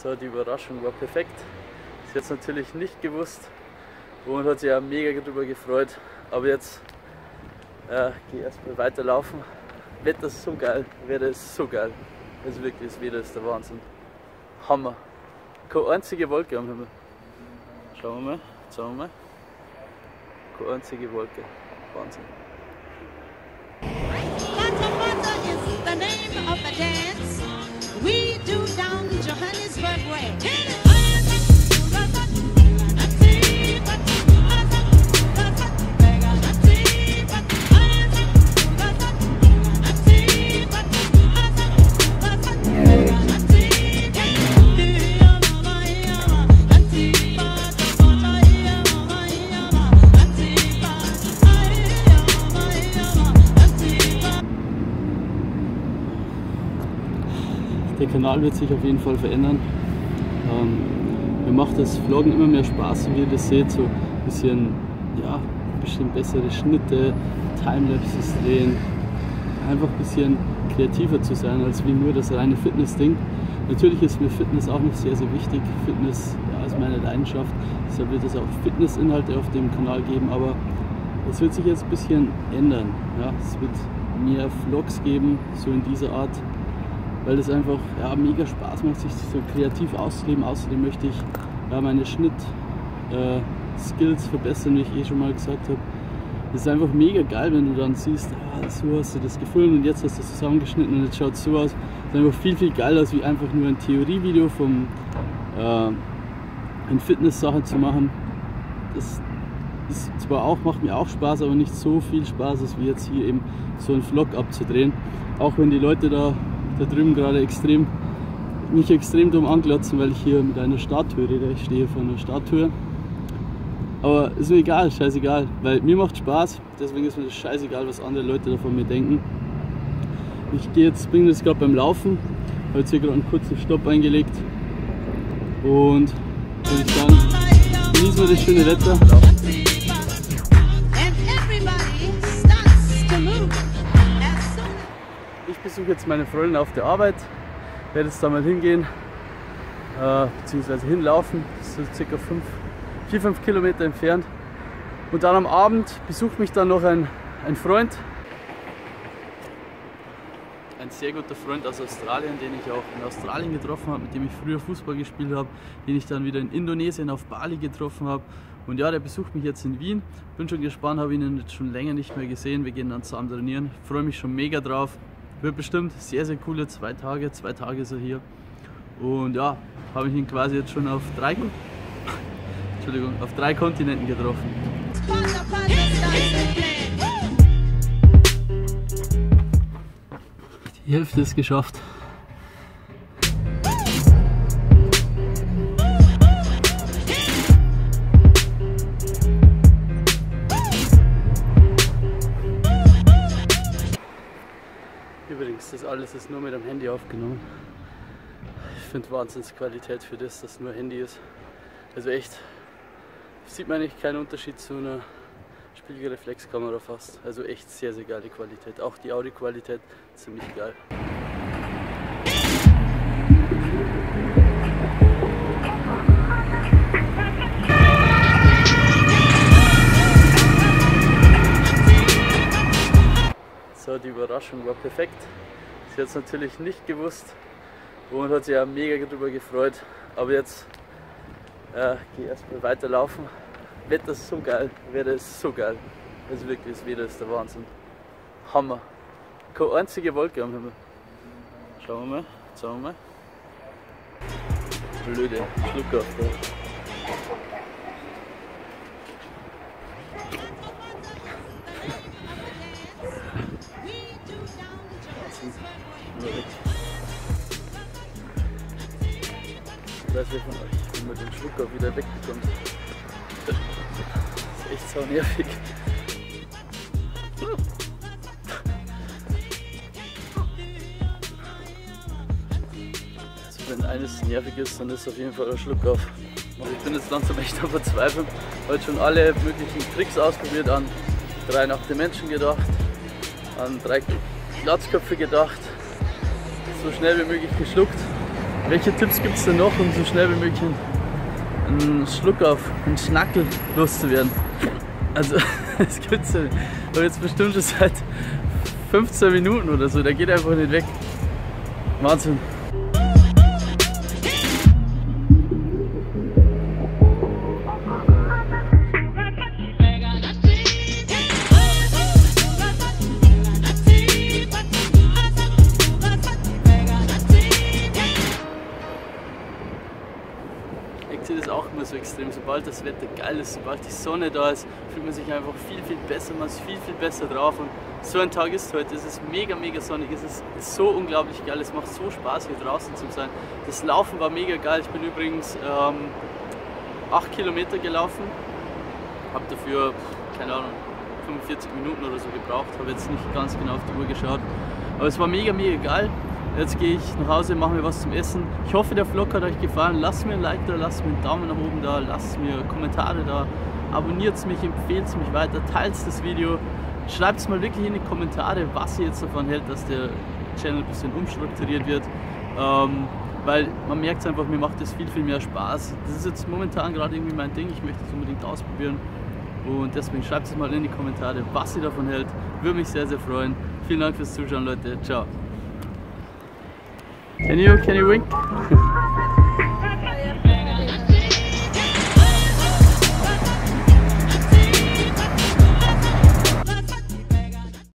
So, die Überraschung war perfekt. Sie hat es natürlich nicht gewusst und hat sich auch mega darüber gefreut. Aber jetzt äh, gehe ich erstmal weiterlaufen. Wetter ist so geil, Wetter ist so geil. Also wirklich, das Wetter ist der Wahnsinn. Hammer. Keine einzige Wolke am Himmel. Schauen wir mal, schauen wir mal. Keine einzige Wolke. Wahnsinn. Fata Fata is the name of the dance we do Der Kanal wird sich auf jeden Fall verändern. Ähm, mir macht das Vloggen immer mehr Spaß, wie ihr das seht, so ein bisschen, ja, bisschen bessere Schnitte, Timelapses drehen, einfach ein bisschen kreativer zu sein, als wie nur das reine Fitness-Ding. Natürlich ist mir Fitness auch noch sehr, sehr wichtig. Fitness ja, ist meine Leidenschaft, deshalb wird es auch Fitness-Inhalte auf dem Kanal geben, aber es wird sich jetzt ein bisschen ändern. Ja? Es wird mehr Vlogs geben, so in dieser Art weil es einfach ja, mega Spaß macht, sich so kreativ auszuleben. Außerdem möchte ich ja, meine Schnitt-Skills verbessern, wie ich eh schon mal gesagt habe. Es ist einfach mega geil, wenn du dann siehst, ah, so hast du das gefilmt und jetzt hast du es zusammengeschnitten und jetzt schaut es so aus. Es ist einfach viel, viel geiler, als wie einfach nur ein Theorievideo vom äh, in Fitness-Sachen zu machen. Das ist zwar auch, macht mir auch Spaß, aber nicht so viel Spaß, als wie jetzt hier eben so einen Vlog abzudrehen. Auch wenn die Leute da da drüben gerade extrem, mich extrem dumm anglotzen, weil ich hier mit einer Statue rede. Ich stehe vor einer Statue. Aber ist mir egal, scheißegal, weil mir macht Spaß, deswegen ist mir das scheißegal, was andere Leute davon mir denken. Ich gehe jetzt, bin jetzt gerade beim Laufen, habe jetzt hier gerade einen kurzen Stopp eingelegt und würde ich sagen, genießen wir das schöne Wetter. Besuche jetzt meine Freundin auf der Arbeit, werde jetzt da mal hingehen, äh, beziehungsweise hinlaufen, das ist circa 4-5 Kilometer entfernt. Und dann am Abend besucht mich dann noch ein, ein Freund, ein sehr guter Freund aus Australien, den ich auch in Australien getroffen habe, mit dem ich früher Fußball gespielt habe, den ich dann wieder in Indonesien auf Bali getroffen habe. Und ja, der besucht mich jetzt in Wien. Bin schon gespannt, habe ihn jetzt schon länger nicht mehr gesehen. Wir gehen dann zusammen trainieren. Freue mich schon mega drauf. Wird bestimmt sehr, sehr coole zwei Tage. Zwei Tage ist er hier. Und ja, habe ich ihn quasi jetzt schon auf drei, Entschuldigung, auf drei Kontinenten getroffen. Die Hälfte ist geschafft. Alles ist nur mit dem Handy aufgenommen. Ich finde Wahnsinnsqualität für das, dass nur Handy ist. Also echt, sieht man eigentlich keinen Unterschied zu einer Spiegelreflexkamera fast. Also echt sehr, sehr geile Qualität. Auch die Audioqualität ziemlich geil. So, die Überraschung war perfekt. Sie hat es natürlich nicht gewusst und hat sich auch mega darüber gefreut. Aber jetzt äh, gehe ich erstmal weiterlaufen. Wetter ist so geil, Wetter ist so geil. Also wirklich, das Wetter ist der Wahnsinn. Hammer. Keine einzige Wolke am Himmel. Schauen wir mal, schauen wir mal. Blöde Schlucker. Weiß wer von euch, man den Schlucker wieder wegbekommt. Das ist echt so nervig. Also wenn eines nervig ist, dann ist auf jeden Fall der Schluck auf. Also ich bin jetzt langsam echt am Verzweifeln. Heute schon alle möglichen Tricks ausprobiert, an drei nackte Menschen gedacht, an drei Glatzköpfe gedacht, so schnell wie möglich geschluckt. Welche Tipps gibt es denn noch, um so schnell wie möglich einen, Schluck auf, einen Schnackel loszuwerden? Also, es nicht. Aber jetzt bestimmt schon seit 15 Minuten oder so, der geht einfach nicht weg. Wahnsinn. Sobald das Wetter geil ist, sobald die Sonne da ist, fühlt man sich einfach viel, viel besser, man ist viel, viel besser drauf. Und so ein Tag ist heute. Es ist mega, mega sonnig. Es ist so unglaublich geil. Es macht so Spaß, hier draußen zu sein. Das Laufen war mega geil. Ich bin übrigens ähm, 8 Kilometer gelaufen. Habe dafür, keine Ahnung, 45 Minuten oder so gebraucht. Habe jetzt nicht ganz genau auf die Uhr geschaut. Aber es war mega, mega geil. Jetzt gehe ich nach Hause, mache mir was zum Essen. Ich hoffe, der Vlog hat euch gefallen. Lasst mir ein Like da, lasst mir einen Daumen nach oben da, lasst mir Kommentare da. Abonniert mich, empfehlt mich weiter, teilt das Video. Schreibt es mal wirklich in die Kommentare, was ihr jetzt davon hält, dass der Channel ein bisschen umstrukturiert wird. Ähm, weil man merkt einfach, mir macht das viel, viel mehr Spaß. Das ist jetzt momentan gerade irgendwie mein Ding. Ich möchte es unbedingt ausprobieren. Und deswegen schreibt es mal in die Kommentare, was ihr davon hält. Würde mich sehr, sehr freuen. Vielen Dank fürs Zuschauen, Leute. Ciao. Can you, can you wink?